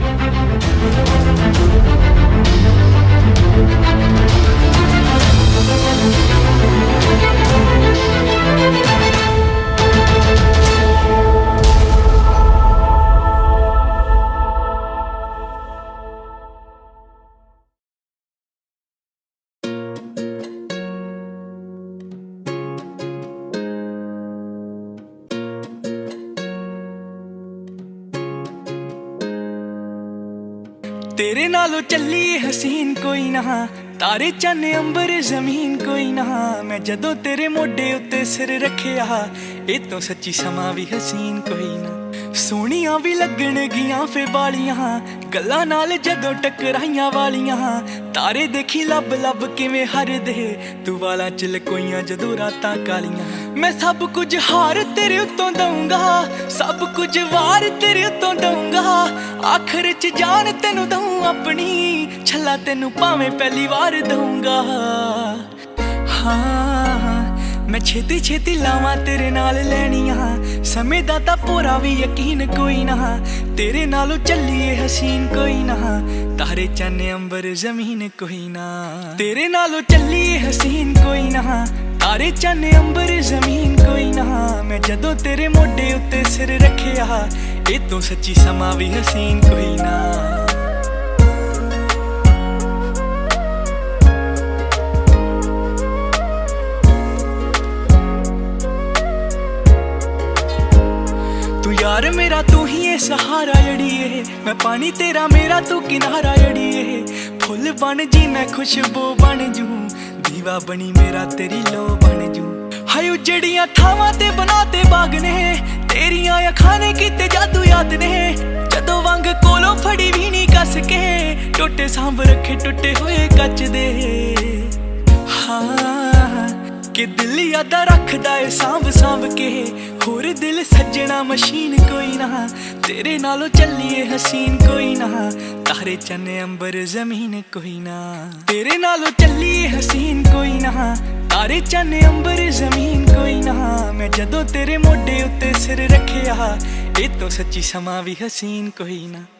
Música ਤੇਰੇ ਨਾਲੋਂ ਚੱਲੀ ਹਸੀਨ ਕੋਈ ਨਾ। ਤਾਰੇ ਚੰਨ ਅੰਬਰ, ਜ਼ਮੀਨ ਕੋਈ ਨਾ। ਮੈਂ ਜਦੋਂ ਤੇਰੇ ਮੋਢੇ ਉੱਤੇ ਸਿਰ ਰੱਖਿਆ, ਇਹ ਤੋਂ ਸੱਚੀ ਸਮਾਂ ਵੀ ਹਸੀਨ ਕੋਈ ਨਾ। ਸੋਹਣੀਆਂ ਵੀ ਲੱਗਣਗੀਆਂ ਫੇ ਵਾਲੀਆਂ। ਗੱਲਾਂ ਨਾਲ ਜਦੋਂ ਟਕਰਾਈਆਂ ਵਾਲੀਆਂ। ਤਾਰੇ ਦੇਖੀ ਲੱਭ ਲੱਭ ਕਿਵੇਂ ਹਰਦੇ। ਤੂੰ ਵਾਲਾ ਚ ਲਕੋਈਆਂ ਜਦੋਂ ਰਾਤਾਂ ਕਾਲੀਆਂ। ਮੈਂ ਸਭ ਕੁਝ ਹਾਰ ਤੇਰੇ ਉੱਤੋਂ ਦਊਂਗਾ। ਸਭ ਕੁਝ ਵਾਰ ਤੇਰੇ ਉੱਤੋਂ ਦਊਂਗਾ। ਆਖਰ ਚ ਜਾਨ ਤੈਨੂੰ ਦਊਂ ਆਪਣੀ। ਛੱਲਾ ਤੈਨੂੰ ਭਾਵੇਂ ਪਹਿਲੀ ਵਾਰ ਦਊਂਗਾ। ਹਾਂ। ਮੈਂ ਛੇਤੀ ਛੇਤੀ ਲਾਵਾਂ ਤੇਰੇ ਨਾਲ ਲੈਣੀਆਂ। ਸਮੇਂ ਦਾ ਤਾਂ ਪੂਰਾ ਵੀ ਯਕੀਨ ਕੋਈ ਨਾ। ਤੇਰੇ ਨਾਲੋਂ ਚੱਲੀਏ ਹਸੀਨ ਕੋਈ ਨਾ। ਤਾਰੇ ਚੰਨ ਅੰਬਰ ਜ਼ਮੀਨ ਕੋਈ ਨਾ। ਤੇਰੇ ਨਾਲੋਂ ਚੱਲੀਏ ਹਸੀਨ ਕੋਈ ਨਾ। ਤਾਰੇ ਚੰਨ ਅੰਬਰ ਜ਼ਮੀਨ ਕੋਈ ਨਾ। ਮੈਂ ਜਦੋਂ ਤੇਰੇ ਮੋਢੇ ਉੱਤੇ ਸਿਰ ਰੱਖਿਆ, ਇਹ ਤੋਂ ਸੱਚੀ ਸਮਾਂ ਵੀ ਹਸੀਨ ਕੋਈ ਨਾ। ਤੂੰ ਯਾਰ ਮੇਰਾ ਤੂੰ ਹੀ ਏ ਸਹਾਰਾ ਜੜੀਏ ਮੈਂ ਪਾਣੀ ਤੇਰਾ, ਮੇਰਾ ਤੂੰ ਕਿਨਾਰਾ ਜੜੀਏ ਫੁੱਲ ਬਣ ਜੀ, ਮੈਂ ਖੁਸ਼ਬੂ ਬਣ ਜੂ। ਦੀਵਾ ਬਣੀ, ਮੇਰਾ ਤੇਰੀ ਲੋ ਬਣ ਜੂ। ਹਾਏ ਉਜੜੀਆਂ ਥਾਵਾਂ ਤੇ ਬਣਾਤੇ ਬਾਗ ਨੇ, ਤੇਰੀਆਂ ਅੱਖਾਂ ਨੇ ਕੀਤੇ ਜਾਦੂ ਯਾਦ ਨੇ। ਜਦੋਂ ਵਾਂਗ ਕੋਲੋਂ ਫੜੀ ਵੀ ਨਹੀਂ ਕੱਸ ਕੇ, ਟੁੱਟੇ ਸਾਂਭ ਰੱਖੇ, ਟੁੱਟੇ ਹੋਏ ਕੱਚ ਦੇ। ਹਾਂ। ਕਿ ਦਿਲ ਯਾਦਾਂ ਰੱਖਦਾ ਏ ਸਾਂਭ ਸਾਂਭ ਕੇ। ਹੋਰ ਦਿਲ ਸੱਜਣਾ ਮਸ਼ੀਨ ਕੋਈ ਨਾ। ਤੇਰੇ ਨਾਲੋਂ ਚੱਲੀਏ ਹਸੀਨ ਕੋਈ ਨਾ। ਤਾਰੇ ਚੰਨ ਅੰਬਰ ਜ਼ਮੀਨ ਕੋਈ ਨਾ। ਤੇਰੇ ਨਾਲੋਂ ਚੱਲੀਏ ਹਸੀਨ ਕੋਈ ਨਾ। ਤਾਰੇ ਚੰਨ ਅੰਬਰ ਜ਼ਮੀਨ ਕੋਈ ਨਾ। ਮੈਂ ਜਦੋਂ ਤੇਰੇ ਮੋਢੇ ਉੱਤੇ ਸਿਰ ਰੱਖਿਆ, ਇਹ ਤੋਂ ਸੱਚੀ ਸਮਾਂ ਵੀ ਹਸੀਨ ਕੋਈ ਨਾ।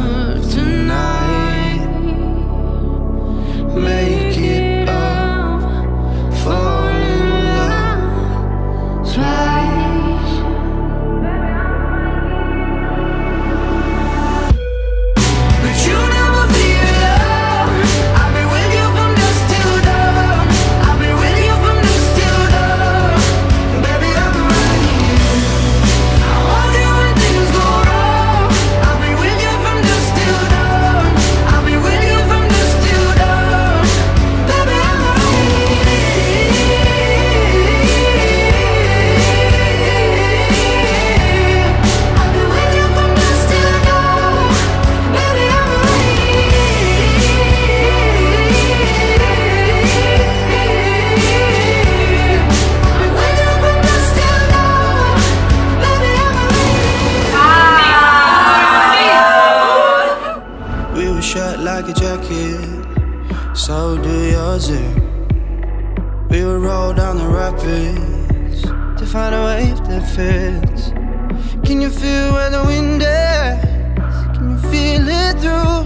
to find a wave that fits. Can you feel where the wind is? Can you feel it through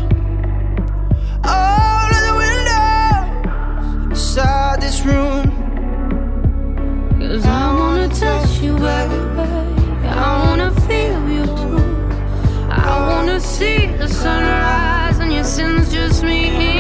all of the windows inside this room? Cause I wanna touch you, baby. I wanna feel you too. I wanna see the sunrise and your sins just me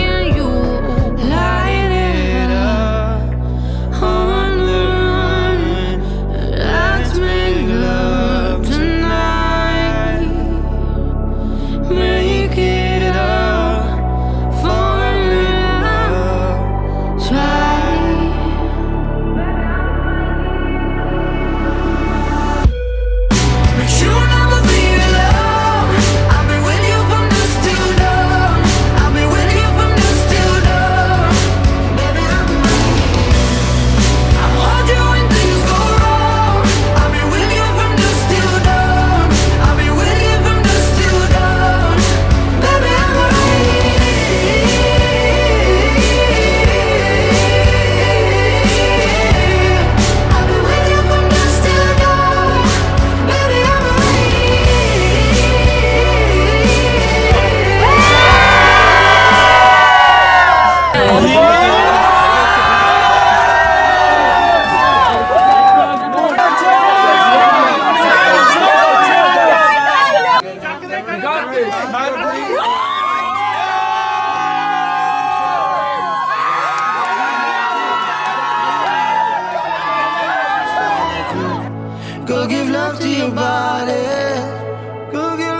love to your body. Go get